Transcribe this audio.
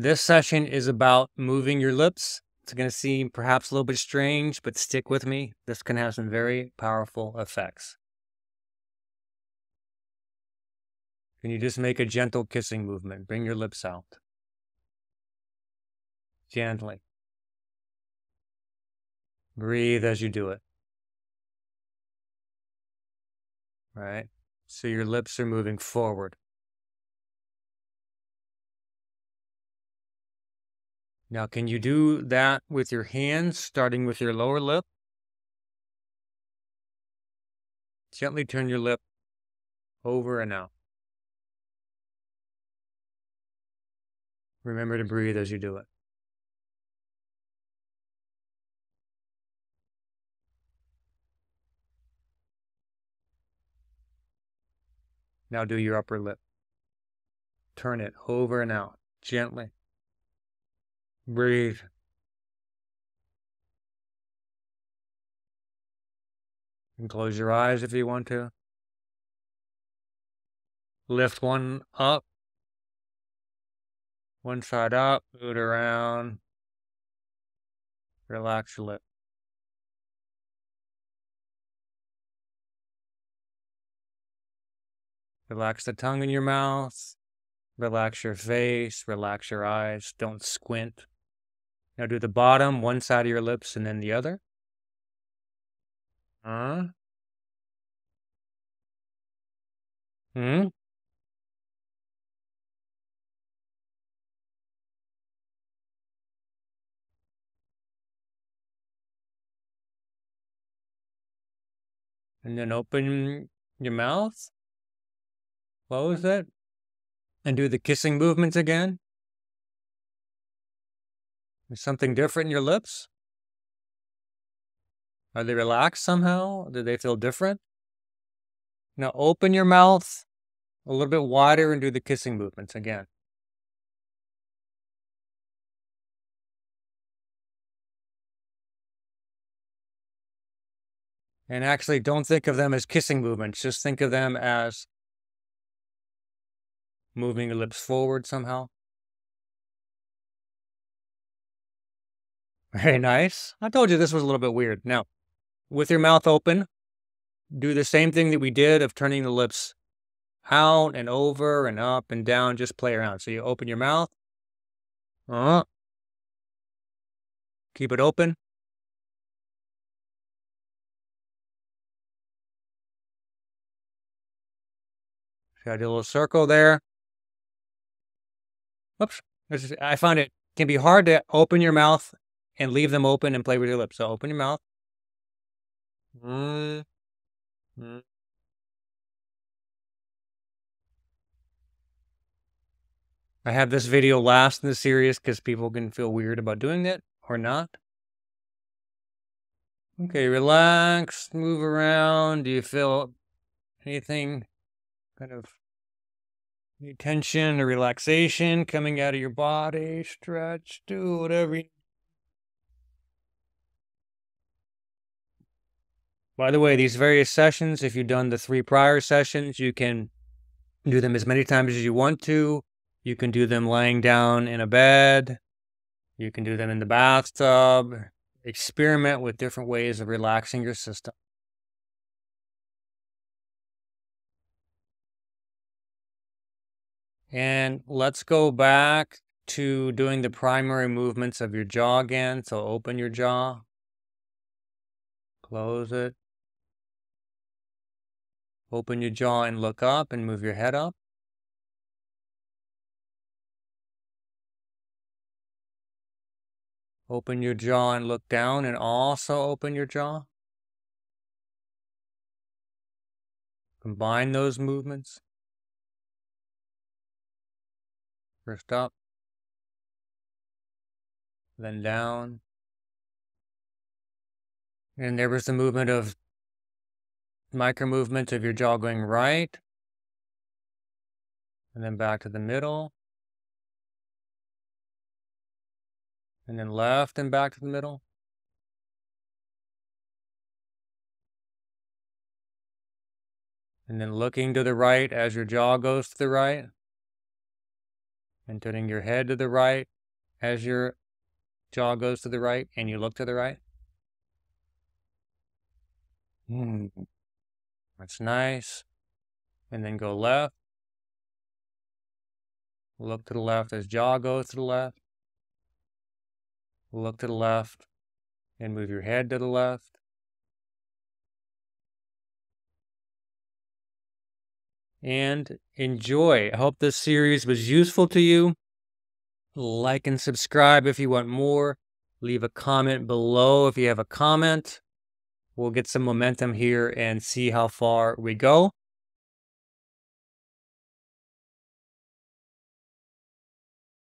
This session is about moving your lips. It's going to seem perhaps a little bit strange, but stick with me. This can have some very powerful effects. Can you just make a gentle kissing movement? Bring your lips out. Gently. Breathe as you do it. Right? So your lips are moving forward. Now, can you do that with your hands, starting with your lower lip? Gently turn your lip over and out. Remember to breathe as you do it. Now do your upper lip. Turn it over and out gently. Breathe. And close your eyes if you want to. Lift one up. One side up, move it around. Relax your lip. Relax the tongue in your mouth. Relax your face. Relax your eyes. Don't squint. Now do the bottom, one side of your lips, and then the other. Huh? Hmm? And then open your mouth. Close it. And do the kissing movements again. Is something different in your lips? Are they relaxed somehow? Do they feel different? Now open your mouth a little bit wider and do the kissing movements again. And actually, don't think of them as kissing movements. Just think of them as moving your lips forward somehow. Very nice. I told you this was a little bit weird. Now, with your mouth open, do the same thing that we did of turning the lips out and over and up and down. Just play around. So you open your mouth. Uh, keep it open. See, I did a little circle there. Oops. I find it can be hard to open your mouth and leave them open and play with your lips. So open your mouth. Mm. Mm. I have this video last in the series because people can feel weird about doing it or not. Okay, relax, move around. Do you feel anything kind of any tension or relaxation coming out of your body? Stretch, do whatever you By the way, these various sessions, if you've done the three prior sessions, you can do them as many times as you want to. You can do them laying down in a bed. You can do them in the bathtub. Experiment with different ways of relaxing your system. And let's go back to doing the primary movements of your jaw again. So open your jaw, close it, Open your jaw and look up and move your head up. Open your jaw and look down and also open your jaw. Combine those movements. First up, then down. And there was the movement of micro movements of your jaw going right and then back to the middle and then left and back to the middle. And then looking to the right as your jaw goes to the right. and turning your head to the right as your jaw goes to the right and you look to the right. Mm. That's nice. And then go left. Look to the left as jaw goes to the left. Look to the left and move your head to the left. And enjoy. I hope this series was useful to you. Like and subscribe if you want more. Leave a comment below if you have a comment. We'll get some momentum here and see how far we go.